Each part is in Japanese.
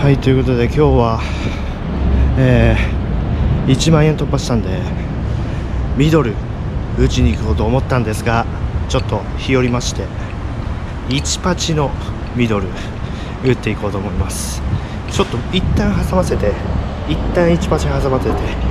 はいということで今日は、えー、1万円突破したんでミドル打ちに行こうと思ったんですがちょっと日和りまして1パチのミドル打っていこうと思います。ちょっと一旦挟ませて一旦1パチ挟ませて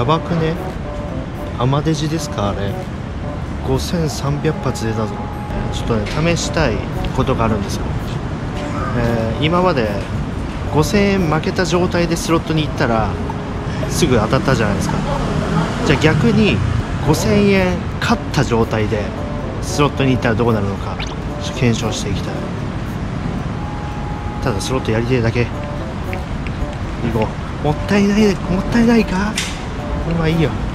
やばくね？アマデジですかあれ。5300発出たぞ。ちょっとね試したいことがあるんですよ、えー今まで5000円負けた状態でスロットに行ったらすぐ当たったじゃないですか。じゃあ逆に5000円勝った状態でスロットに行ったらどうなるのか検証していきたい。ただスロットやりてえだけ。行こう。もったいないもったいないか？まあ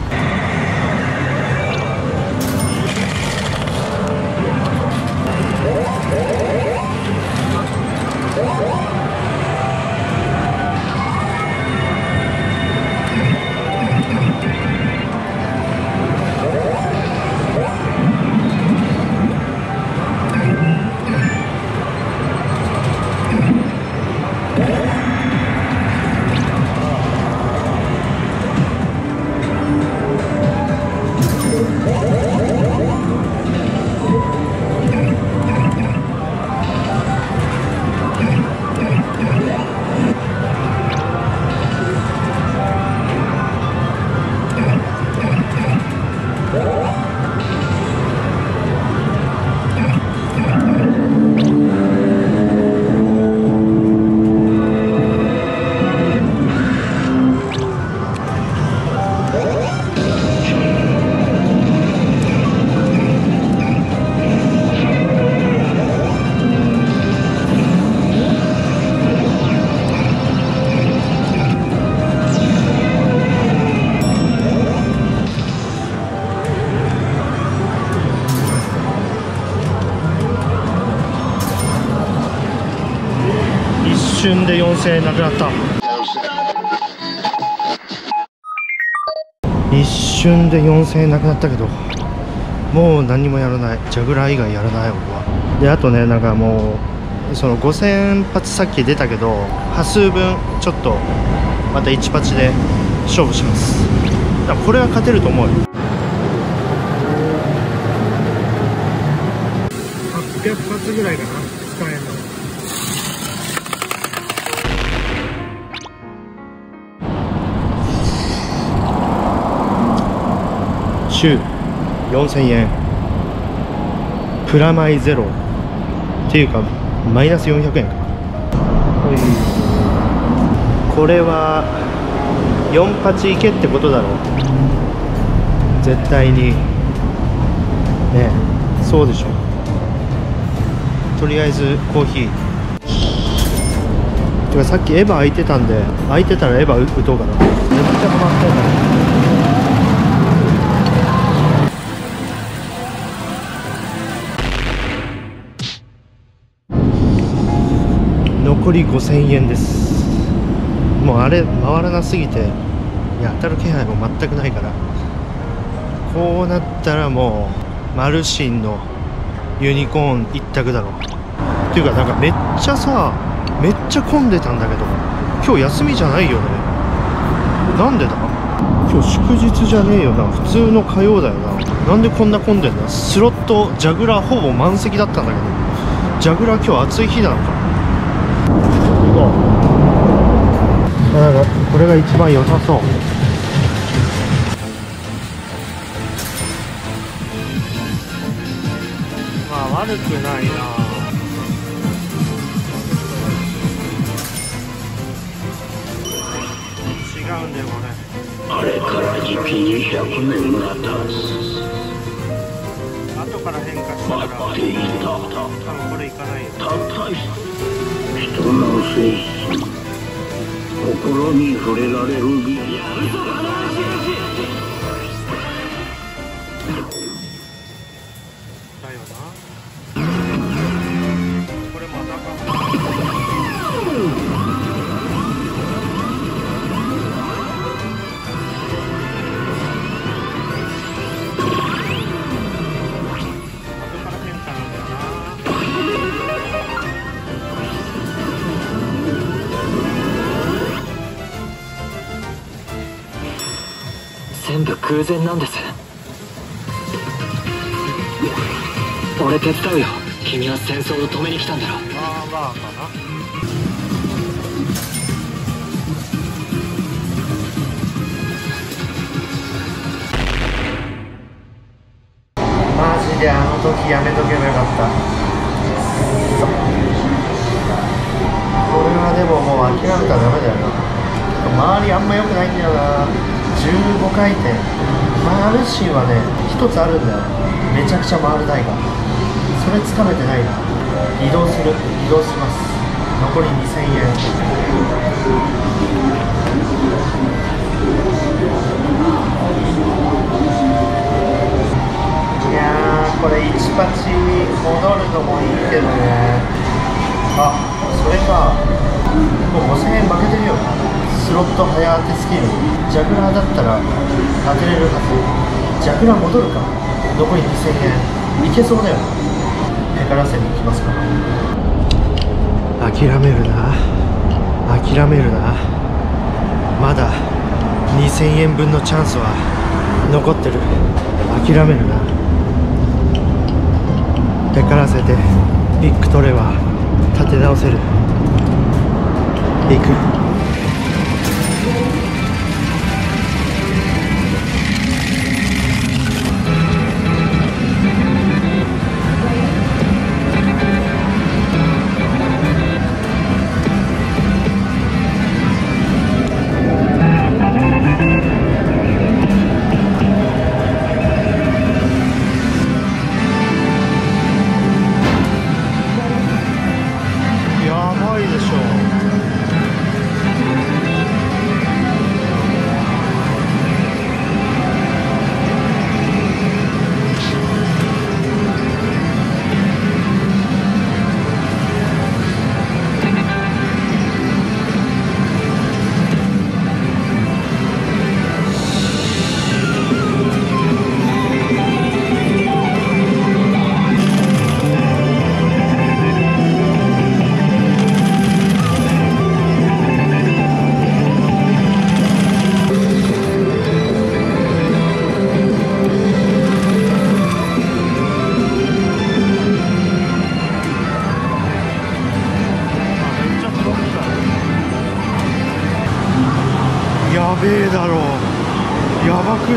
で4000円なくなった。一瞬で4000円なくなったけどもう何もやらない。ジャグラー以外やらない俺は。であとねなんかもうその5000発さっき出たけど端数分ちょっとまた1パチで勝負します。だからこれは勝てると思うよ。800発ぐらいかな使えるの。週。4000円。プラマイゼロ。っていうかマイナス400円か。これは4パチいけってことだろう。絶対に。ねそうでしょとりあえずコーヒー。てかさっきエヴァ空いてたんで空いてたらエヴァ打とうかな。めっちゃハマってんだ残り5000円です。もうあれ回らなすぎていや当たる気配も全くないから。こうなったらもうマルシンのユニコーン一択だろっていうかなんかめっちゃさめっちゃ混んでたんだけど今日休みじゃないよね。なんでだ？今日祝日じゃねえよな。普通の火曜だよな。なんでこんな混んでんだ？スロットジャグラーほぼ満席だったんだけど。ジャグラー今日暑い日なのか。行こうなんかこれが一番良さそう。まあ悪くないな。違うんだよこれ。あれから時期に100年が経後から変化しつたから。多分これいかないよ。たった人の性質心に触れられる美。だ偶然なんです。俺手伝うよ。君は戦争を止めに来たんだろ。あまあかなマジであの時やめとけばよかった。これはでももう諦めたらダメだよな。周りあんま良くないんだよな。15回転。回るシーンはね一つあるんだよ。めちゃくちゃ回る台が。それつかめてないな。移動する。移動します。残り2000円。いやこれ1パチ戻るのもいいけどね。あそれか。もう5000円負けてるよ。スロット早当てスキルジャグラーだったら当てれるはず。ジャグラー戻るか。残り2000円。いけそうだよ。ペカラセに行きますか。諦めるな。諦めるな。まだ2000円分のチャンスは残ってる。諦めるな。ペカらせてビッグトレは立て直せる。行く。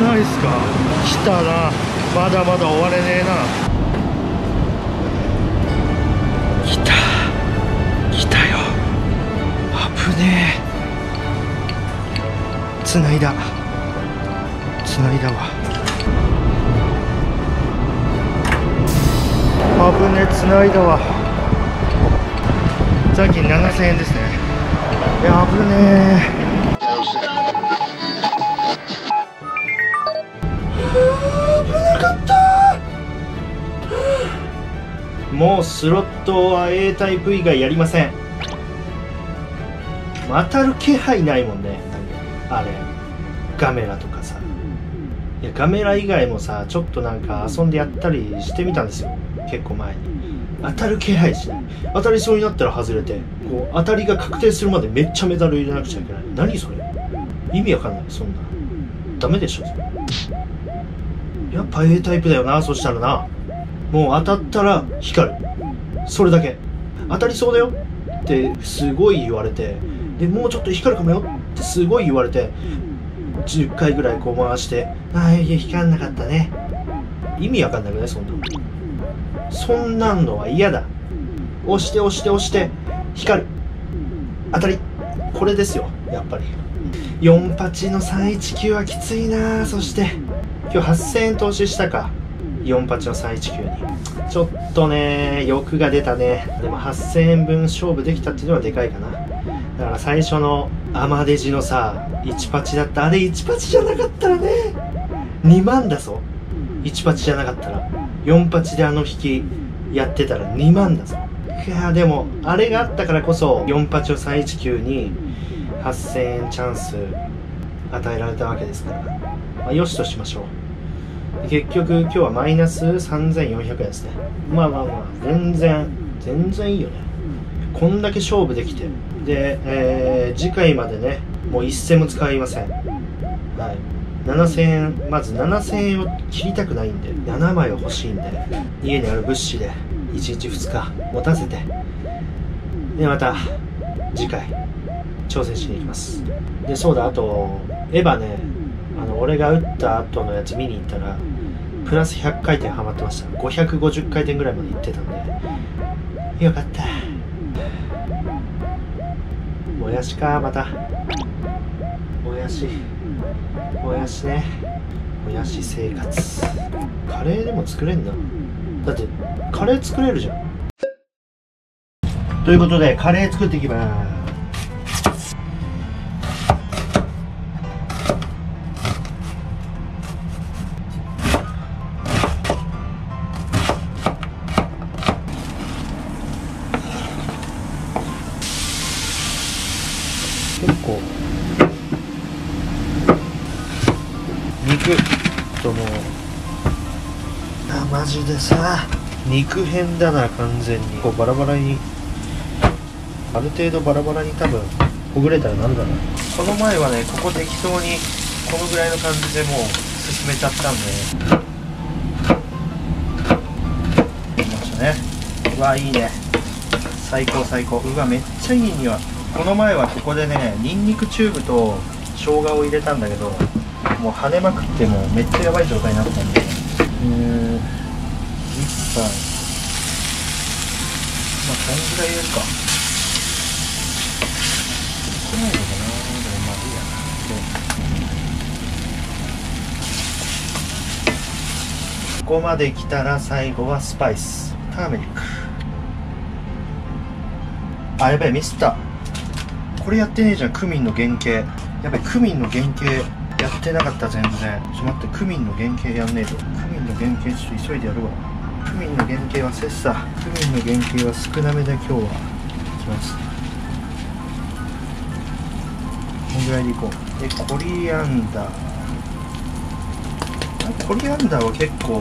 ないっすか？来たなまだまだ終われねえな。来た。来たよ。危ねえ。つないだ。つないだわ。危ねえ。つないだわ。残金7000円ですね。いや危ねえ。もうスロットは A タイプ以外やりません。当たる気配ないもんね。あれ。ガメラとかさ。いやガメラ以外もさちょっとなんか遊んでやったりしてみたんですよ。結構前に。当たる気配しない。当たりそうになったら外れて。こう当たりが確定するまでめっちゃメダル入れなくちゃいけない。何それ。意味わかんない。そんな。ダメでしょ。やっぱ A タイプだよなそしたらな。もう当たったら光る。それだけ。当たりそうだよ。ってすごい言われて。でもうちょっと光るかもよ。ってすごい言われて。10回ぐらいこう回して。ああいや光んなかったね。意味わかんなくない？そんな。そんなんのは嫌だ。押して押して押して。光る。当たり。これですよ。やっぱり。4パチの319はきついなそして今日8000円投資したか。4パチの319にちょっとね欲が出たね。でも8000円分勝負できたっていうのはでかいかな。だから最初のアマデジのさ1パチだった。あれ1パチじゃなかったらね2万だぞ。1パチじゃなかったら。4パチであの引きやってたら2万だぞ。いやでもあれがあったからこそ4パチを319に8000円チャンス与えられたわけですから、まあ、よしとしましょう。結局今日はマイナス3400円ですね。まあまあまあ全然全然いいよね。こんだけ勝負できて。で、えー次回までねもう一銭も使いません。はい。7000円まず7000円を切りたくないんで7枚は欲しいんで家にある物資で1日2日持たせて。でまた次回挑戦しに行きます。でそうだあとエヴァねあの俺が打った後のやつ見に行ったらプラス100回転はまってました。550回転ぐらいまで行ってたんで。よかった。もやしかまた。もやし。もやしね。もやし生活。カレーでも作れんだだってカレー作れるじゃん。ということでカレー作っていきます。肉。ともうあマジでさ。肉片だな完全に。こうバラバラに。ある程度バラバラに多分ほぐれたらなるだろう。この前はねここ適当にこのぐらいの感じでもう進めちゃったんで。きましたね。うわいいね。最高最高。うわめっちゃいい匂い。この前はここでねニンニクチューブと生姜を入れたんだけどもう跳ねまくってもめっちゃやばい状態になったんで。うーん一杯。まあこんぐらい入れるか少ないのかなでもまあいやな。でここまで来たら最後はスパイス。ターメリック。あやべえミスった。これやってねえじゃん。クミンの原型。やべえクミンの原型。ってなかった全然。ちょっと待ってクミンの原型やんねえと。クミンの原型ちょっと急いでやるわ。クミンの原型は切磋。クミンの原型は少なめで今日は。いきます。こんぐらいでいこう。でコリアンダー。コリアンダーは結構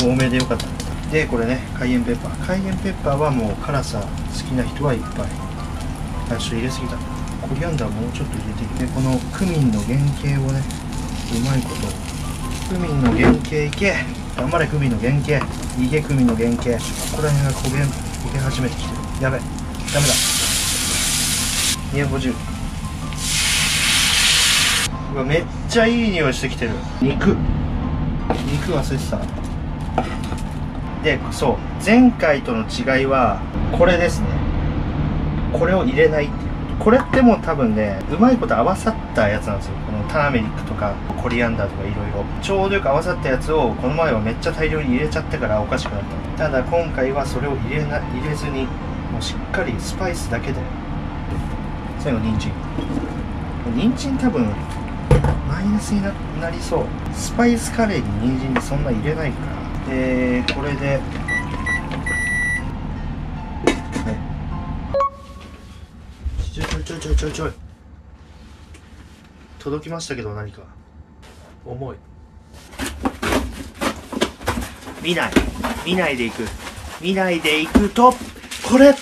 多めでよかった。でこれねカイエンペッパー。カイエンペッパーはもう辛さ好きな人はいっぱい。あちょっと入れすぎた。コリアンダーもうちょっと入れていってこのクミンの原型をねうまいこと。クミンの原型いけ。頑張れクミンの原型。いけクミンの原型。ここら辺が焦げ焦げ始めてきてる。やべ。ダメだ。250うわめっちゃいい匂いしてきてる。肉。肉忘れてた。でそう。前回との違いはこれですね。これを入れない。これってもう多分ねうまいこと合わさったやつなんですよ。このターメリックとかコリアンダーとかいろいろ。ちょうどよく合わさったやつをこの前はめっちゃ大量に入れちゃったからおかしくなった。ただ今回はそれを入れな入れずにもうしっかりスパイスだけで。最後人参。人参多分マイナスになりそう。スパイスカレーに人参そんな入れないから。でこれでちょいちょいちょい届きましたけど何か。重い。見ない。見ないでいく。見ないでいくとこれ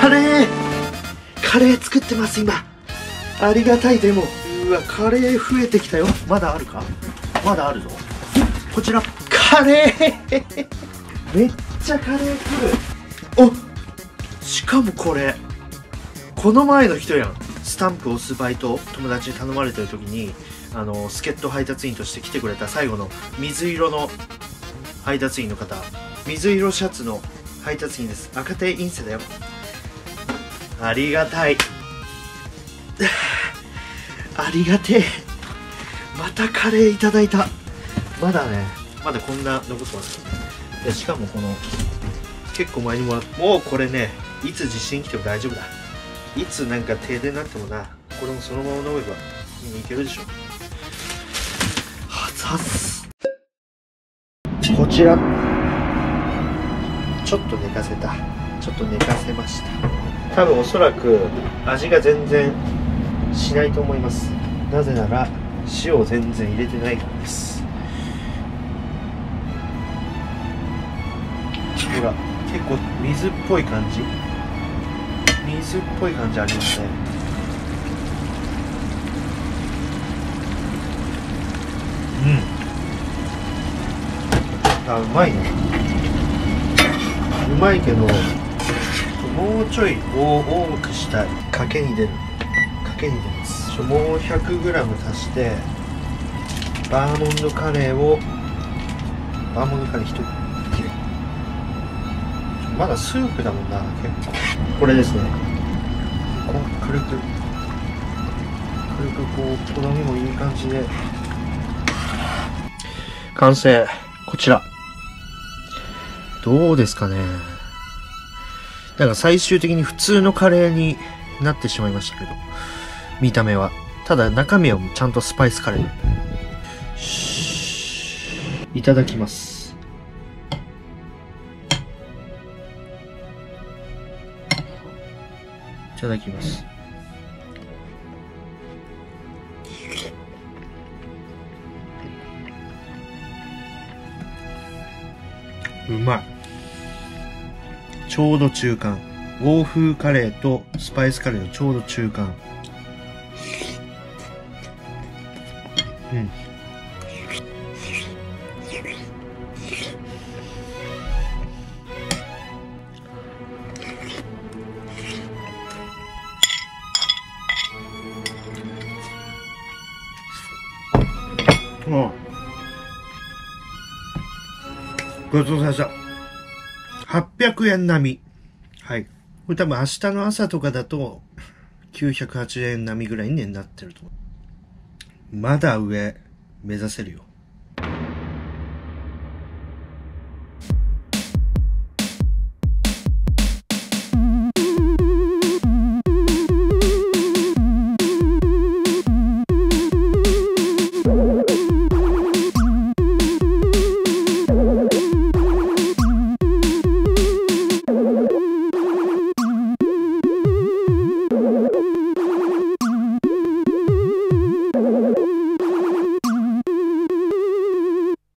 カレー。カレー作ってます今。ありがたいでも。うわカレー増えてきたよ。まだあるか？まだあるぞ。こちらカレー。めっちゃカレー来る。おしかもこれ。この前の人やん。スタンプ押すバイト友達に頼まれてる時にあの助っ人配達員として来てくれた最後の水色の配達員の方。水色シャツの配達員です。赤手インセだよ。ありがたい。ありがてえ。またカレーいただいた。まだねまだこんな残ってます。でしかもこの結構前にもらもうこれねいつ地震来ても大丈夫だ。いつなんか停電になってもなこれもそのまま飲めばいけるでしょ。熱々こちら。ちょっと寝かせた。ちょっと寝かせました。多分おそらく味が全然しないと思います。なぜなら塩を全然入れてないからです。ほら結構水っぽい感じ。水っぽい感じありますね。うん。あうまいね。うまいけどもうちょい多多くしたい。賭けに出る。賭けに出ます。ちょもう 100g 足してバーモンドカレーをバーモンドカレー一切れまだスープだもんな結構。これですね。こう軽く。軽くこうとろみもいい感じで。完成。こちら。どうですかね。なんか最終的に普通のカレーになってしまいましたけど。見た目は。ただ中身はちゃんとスパイスカレー。なんでいただきますいただきます。うまい。ちょうど中間。欧風カレーとスパイスカレーのちょうど中間。うん。うんごちそうさまでした。800円並み。はい。これ多分明日の朝とかだと、908円並みぐらいになってると思う。まだ上、目指せるよ。